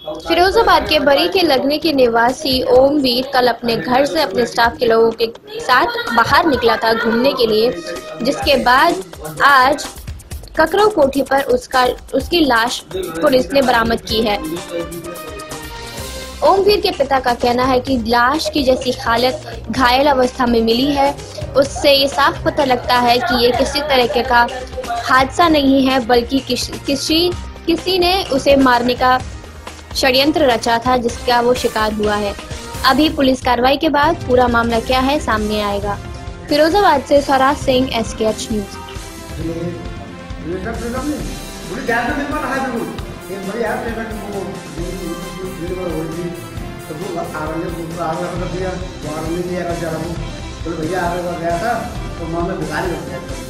फिरोजाबाद के बरी के लगने के निवासी ओमवीर कल अपने घर से अपने स्टाफ के लोगों के साथ बाहर निकला था घूमने के लिए जिसके बाद आज ककरो कोठी पर उसका उसकी लाश पुलिस ने बरामद की है। ओमवीर के पिता का कहना है कि लाश की जैसी हालत घायल अवस्था में मिली है। उससे ये साफ़ पता लगता है कि ये किसी तरीके का हादसा नहीं है बल्कि किस, किसी किसी ने उसे मारने का षड्यंत्र रचा था जिसका वो शिकार हुआ है। अभी पुलिस कार्रवाई के बाद पूरा मामला क्या है सामने आएगा। फिरोजाबाद से Swaraj Singh S K H news भैया बढ़ गया था तो मामला बन गया था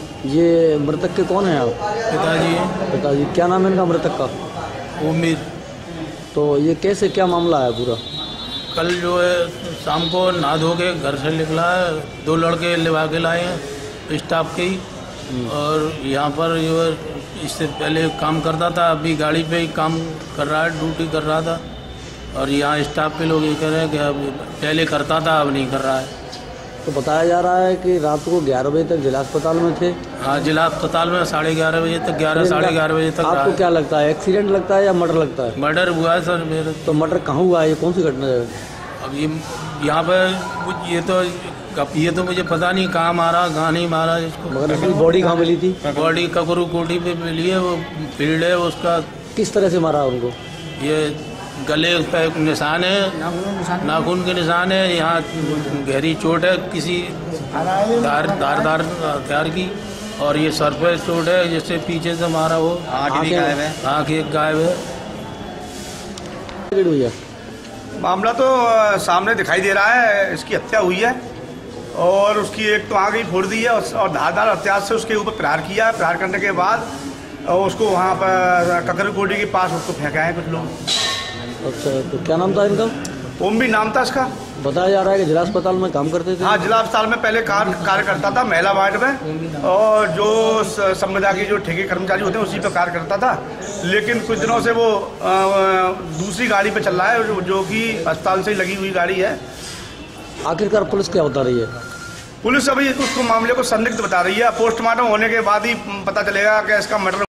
ये मृतक के कौन है आप? पिताजी हैं। पिताजी क्या नाम है इनका मृतक का? उम्मीद। तो ये कैसे क्या मामला है पूरा? कल जो है शाम को नहा धो के घर से निकला है दो लड़के लिवा के लाए हैं स्टाफ के ही। और यहाँ पर जो है इससे पहले काम करता था अभी गाड़ी पे ही काम कर रहा है ड्यूटी कर रहा था। और यहाँ स्टाफ के लोग ये कह रहे हैं कि अब पहले करता था अब नहीं कर रहा है। तो बताया जा रहा है कि रात को 11 बजे तक जिला अस्पताल में थे। हाँ जिला अस्पताल में साढ़े ग्यारह बजे तक ग्यारह साढ़े ग्यारह बजे तक आपको क्या लगता है एक्सीडेंट लगता है या मर्डर लगता है? मर्डर हुआ है सर मेरे तो मर्डर कहाँ हुआ है? ये कौन सी घटना है? अब ये यहाँ पर ये तो ये तो मुझे पता नहीं कहाँ मारा कहाँ नहीं मारा इसको मगर इसकी बॉडी कहाँ मिली थी? बॉडी ककरू कोटी पे मिली है वो फ़ील्ड है उसका किस तरह से मारा उनको? ये गले पे एक निशान है। नाखून के निशान है। यहाँ गहरी चोट है। किसी धार धारदार हथियार की। और ये सर पे चोट है जिससे पीछे से मारा वो आंखें- आँख एक गायब है। मामला तो सामने दिखाई दे रहा है। इसकी हत्या हुई है। और उसकी एक तो आगे ही फोड़ दी है। और धारदार हथियार से उसके ऊपर प्रहार किया। है प्रहार करने के बाद उसको वहाँ पर ककर कोटी के पास उसको फेंका है कुछ लोग। अच्छा तो क्या नाम था इनका? ओम भी नाम था इसका। बताया जा रहा है कि जिला अस्पताल में काम करते थे? हाँ जिला अस्पताल में पहले कार कार्य करता था महिला वार्ड में। और जो संविदा के जो ठेके कर्मचारी होते हैं उसी पर कार्य करता था। लेकिन कुछ दिनों से वो दूसरी गाड़ी पे चल रहा है जो- जो कि अस्पताल से लगी हुई गाड़ी है। आखिरकार पुलिस क्या बता रही है? पुलिस अभी उसको मामले को संदिग्ध बता रही है। पोस्टमार्टम होने के बाद ही पता चलेगा कि इसका मर्डर